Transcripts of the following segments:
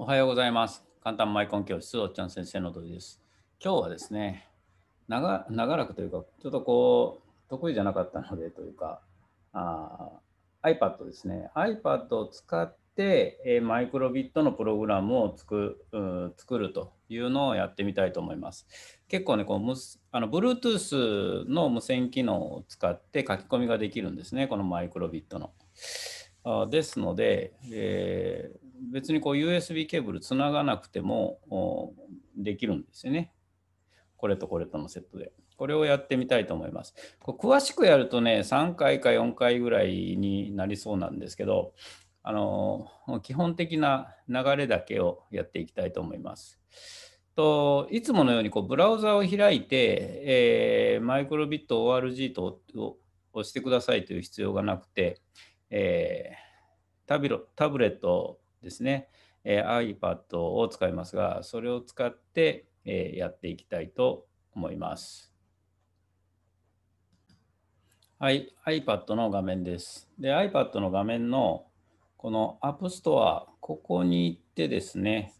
おはようございます。簡単マイコン教室、おっちゃん先生の土井です。今日はですね、長長らくというか、ちょっとこう、得意じゃなかったのでというか、iPad ですね。iPad を使って、えーマイクロビットのプログラムを作う作るというのをやってみたいと思います。結構ね、こう無あの Bluetooth の無線機能を使って書き込みができるんですね、このマイクロビットの。あですので、えー別にこう USB ケーブルつながなくてもできるんですよね。これとこれとのセットで。これをやってみたいと思います。こう詳しくやるとね、3回か4回ぐらいになりそうなんですけど、あの基本的な流れだけをやっていきたいと思います。といつものようにこうブラウザを開いて、えーマイクロビット ORG とを押してくださいという必要がなくて、えータビロタブレットですね、えー iPad を使いますが、それを使って、えーやっていきたいと思います。はい、iPad の画面です。で、iPad の画面のこの App Store、ここに行ってですね、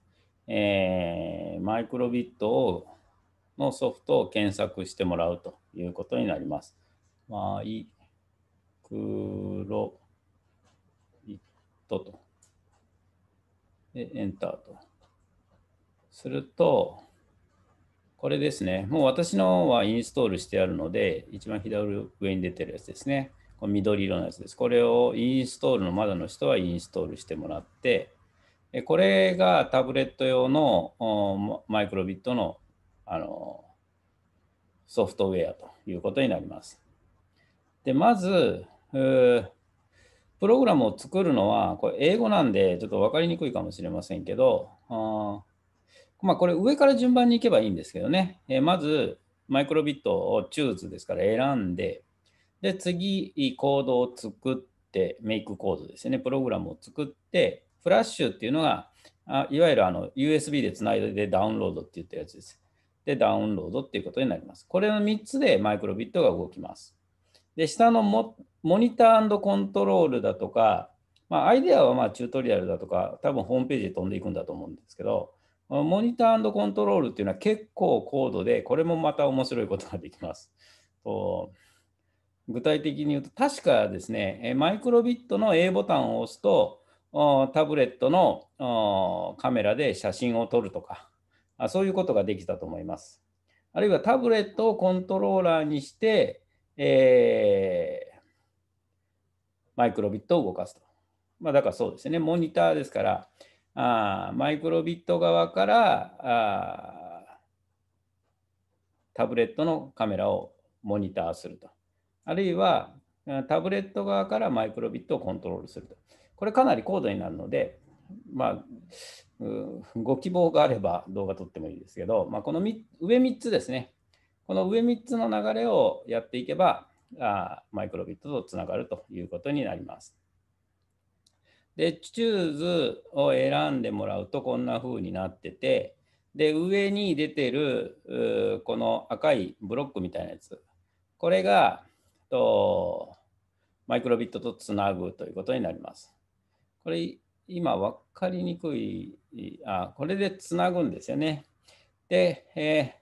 えーマイクロビットをのソフトを検索してもらうということになります。マイクロビットと。で、エンターと。すると、これですね。もう私のはインストールしてあるので、一番左上に出てるやつですね。この緑色のやつです。これをインストールのまだの人はインストールしてもらって、これがタブレット用のマイクロビットのあのソフトウェアということになります。で、まず、プログラムを作るのは、これ英語なんでちょっと分かりにくいかもしれませんけど、あまあ、これ上から順番に行けばいいんですけどね。えーまず、マイクロビットを choose ですから選んで、で、次、コードを作って、メイクコードですね、プログラムを作って、フラッシュっていうのが、あいわゆるあの USB でつないでダウンロードって言ったやつです。で、ダウンロードっていうことになります。これの3つでマイクロビットが動きます。で、下のモモニターコントロールだとか、まあ、アイデアはまあチュートリアルだとか、多分ホームページで飛んでいくんだと思うんですけど、モニターコントロールっていうのは結構高度で、これもまた面白いことができます。と具体的に言うと、確かですね、マイクロビットの A ボタンを押すと、タブレットのカメラで写真を撮るとか、そういうことができたと思います。あるいはタブレットをコントローラーにして、えーマイクロビットを動かすと。まあ、だからそうですね、モニターですから、あマイクロビット側からあタブレットのカメラをモニターすると。あるいはタブレット側からマイクロビットをコントロールすると。これかなり高度になるので、まあ、ご希望があれば動画撮ってもいいですけど、まあ、この上3つですね。この上3つの流れをやっていけば、あマイクロビットとつながるということになります。で、チューズを選んでもらうとこんな風になってて、で、上に出てるこの赤いブロックみたいなやつ、これがとマイクロビットとつなぐということになります。これ、今分かりにくい、あこれでつなぐんですよね。で、えー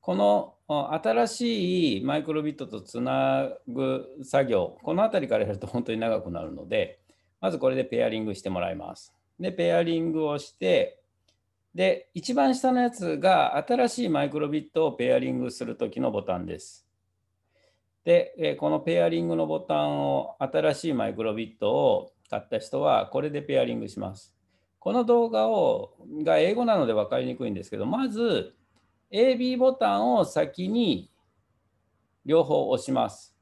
この新しいマイクロビットとつなぐ作業、この辺りからやると本当に長くなるので、まずこれでペアリングしてもらいます。で、ペアリングをして、で、一番下のやつが新しいマイクロビットをペアリングするときのボタンです。で、このペアリングのボタンを、新しいマイクロビットを買った人は、これでペアリングします。この動画をが英語なので分かりにくいんですけど、まず AB ボタンを先に両方押します。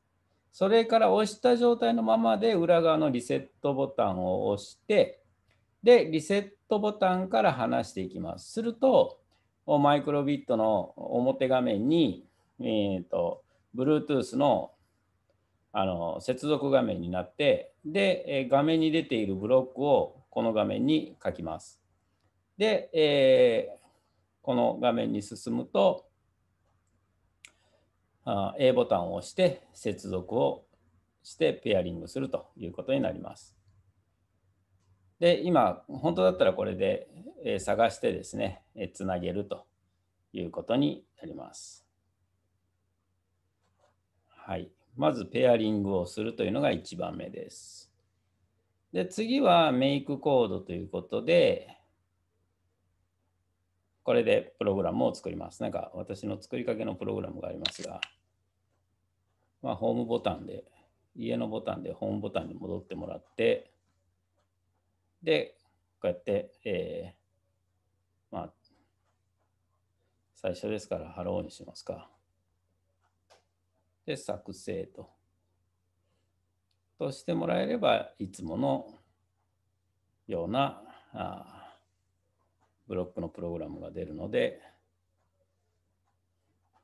それから押した状態のままで裏側のリセットボタンを押して、で、リセットボタンから離していきます。すると、マイクロビットの表画面に、えー、と Bluetooth のあの接続画面になって、で、え画面に出ているブロックをこの画面に書きます。で、えこの画面に進むと、A ボタンを押して接続をしてペアリングするということになります。で、今、本当だったらこれで探してですね、つなげるということになります。はい。まずペアリングをするというのが1番目です。で、次はメイクコードということで、これでプログラムを作ります。なんか私の作りかけのプログラムがありますが、まあ、ホームボタンで、家のボタンでホームボタンに戻ってもらって、で、こうやって、えー、まあ、最初ですから、ハローにしますか。で、作成と。としてもらえれば、いつものようなあブロックのプログラムが出るので、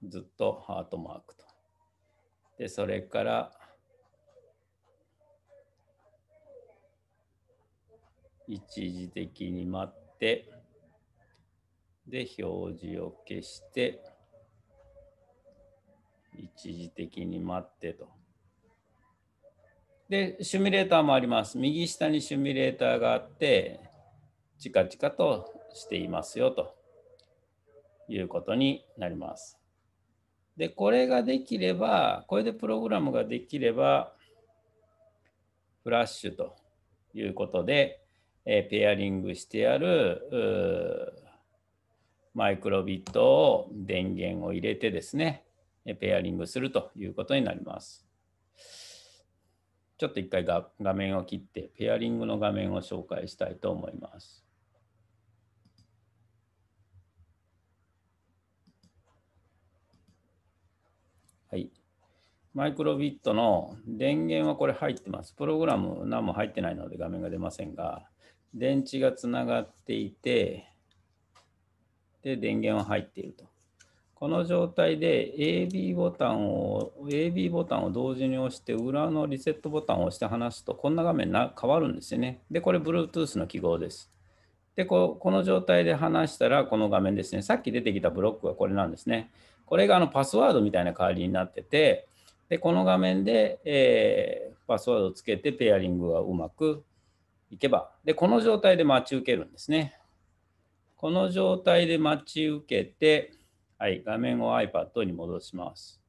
ずっとハートマークと。で、それから、一時的に待って、で、表示を消して、一時的に待ってと。で、シミュレーターもあります。右下にシミュレーターがあって、チカチカとしていますよということになります。で、これができれば、これでプログラムができれば、フラッシュということで、えペアリングしてあるマイクロビットを電源を入れてですね、ペアリングするということになります。ちょっと一回画面を切って、ペアリングの画面を紹介したいと思います。はい。マイクロビットの電源はこれ入ってます。プログラム何も入ってないので画面が出ませんが、電池がつながっていて、で、電源は入っていると。この状態で AB ボタンを、AB ボタンを同時に押して、裏のリセットボタンを押して離すと、こんな画面な変わるんですよね。で、これ Bluetooth の記号です。でこ、この状態で離したら、この画面ですね。さっき出てきたブロックがこれなんですね。これがあのパスワードみたいな代わりになってて、でこの画面で、えー、パスワードをつけてペアリングがうまくいけば、でこの状態で待ち受けるんですね。この状態で待ち受けて、はい、画面を iPad に戻します。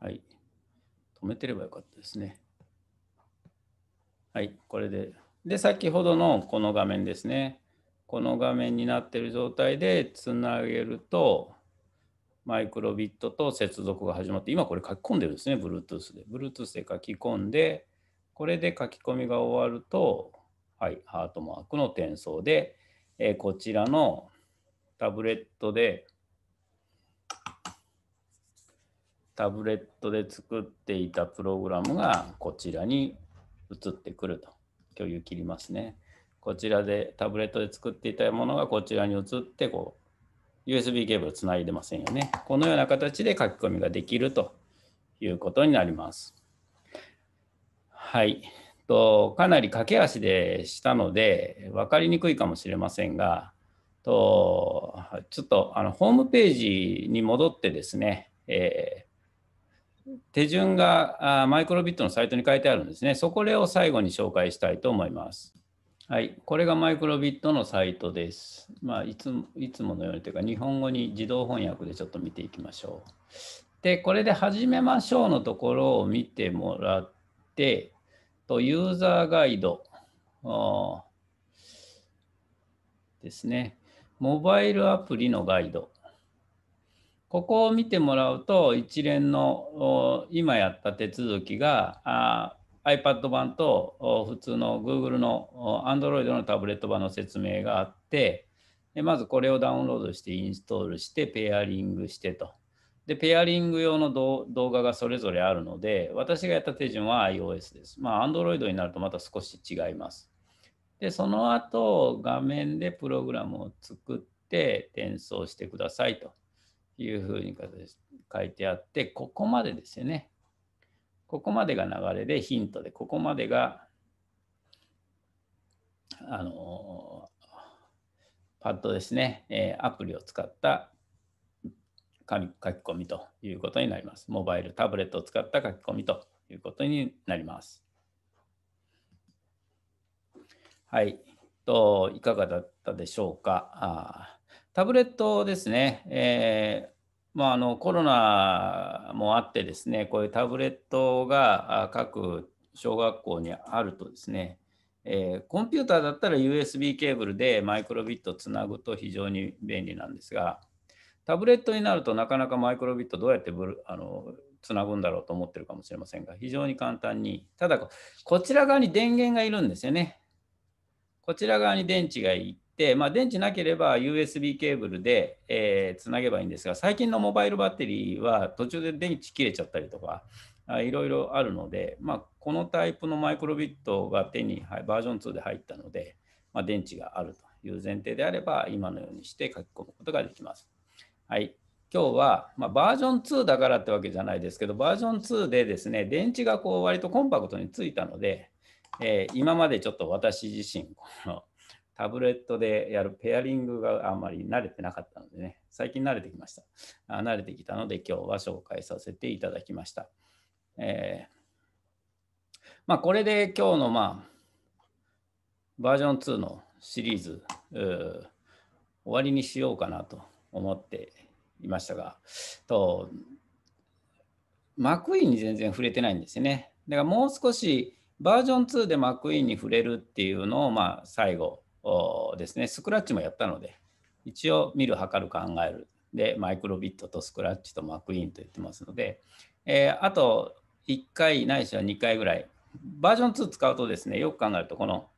はい。止めてればよかったですね。はい、これで。で、先ほどのこの画面ですね。この画面になっている状態でつなげると、マイクロビットと接続が始まって、今これ書き込んでるんですね、Bluetooth で。Bluetooth で書き込んで、これで書き込みが終わると、はい、ハートマークの転送で、え、こちらのタブレットでタブレットで作っていたプログラムがこちらに移ってくると。共有切りますね。こちらでタブレットで作っていたものがこちらに移ってこう USB ケーブルつないでませんよね。このような形で書き込みができるということになります。はい。とかなり駆け足でしたので分かりにくいかもしれませんが、とちょっとあのホームページに戻ってですね、えー手順があマイクロビットのサイトに書いてあるんですね。そこを最後に紹介したいと思います。はい、これがマイクロビットのサイトです。まあ、いついつものようにというか、日本語に自動翻訳でちょっと見ていきましょう。で、これで始めましょうのところを見てもらって、とユーザーガイドですね。モバイルアプリのガイド。ここを見てもらうと一連の今やった手続きが iPad 版と普通の Google の Android のタブレット版の説明があってまずこれをダウンロードしてインストールしてペアリングしてと。で、ペアリング用の動画がそれぞれあるので、私がやった手順は iOS です。まあ、Android になるとまた少し違います。で、その後、画面でプログラムを作って転送してくださいと。いうふうに書いてあって、ここまでですよね。ここまでが流れでヒントで、ここまでがあのパッドですね、えアプリを使った書き込みということになります。モバイル、タブレットを使った書き込みということになります。はい。と、いかがだったでしょうか？タブレットですね。えー、まあ、あのコロナもあってですね、こういうタブレットが各小学校にあるとですね、えー、コンピューターだったら USB ケーブルでマイクロビットをつなぐと非常に便利なんですが、タブレットになるとなかなかマイクロビットどうやってブルあのつなぐんだろうと思ってるかもしれませんが、非常に簡単に、ただこちら側に電源がいるんですよね。こちら側に電池がいって、まあ、電池なければ USB ケーブルで、えー、つなげばいいんですが、最近のモバイルバッテリーは途中で電池切れちゃったりとか、いろいろあるので、まあ、このタイプのマイクロビットが手に、はい、バージョン2で入ったので、まあ、電池があるという前提であれば、今のようにして書き込むことができます。はい。今日は、まあ、バージョン2だからってわけじゃないですけど、バージョン2でですね、電池がこう割とコンパクトについたので、えー、今までちょっと私自身、このタブレットでやるペアリングがあんまり慣れてなかったのでね、最近慣れてきました。あ慣れてきたので、今日は紹介させていただきました。えー、まあ、これで今日の、まあ、バージョン2のシリーズ、終わりにしようかなと思っていましたが、と、マクイーンに全然触れてないんですよね。だからもう少しバージョン2でマクイーンに触れるっていうのを、まあ、最後ですね、スクラッチもやったので、一応見る、測る、考える。で、マイクロビットとスクラッチとマックイーンと言ってますので、えー、あと1回ないしは2回ぐらい、バージョン2使うとですね、よく考えると、この、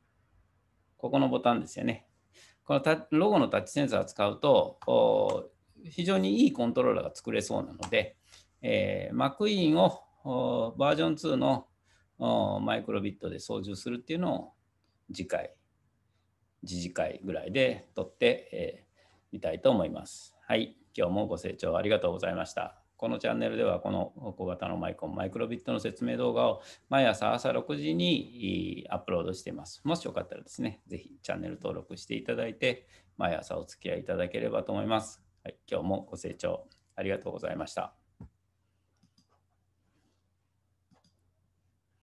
ここのボタンですよね。このロゴのタッチセンサーを使うと、非常にいいコントローラーが作れそうなので、えー、マクイーンをバージョン2のマイクロビットで操縦するっていうのを次回、次次回ぐらいで撮ってみ、えー、たいと思います。はい、今日もご清聴ありがとうございました。このチャンネルではこの小型のマイコン、マイクロビットの説明動画を毎朝朝6時にアップロードしています。もしよかったらですね、ぜひチャンネル登録していただいて、毎朝お付き合いいただければと思います。はい、今日もご清聴ありがとうございました。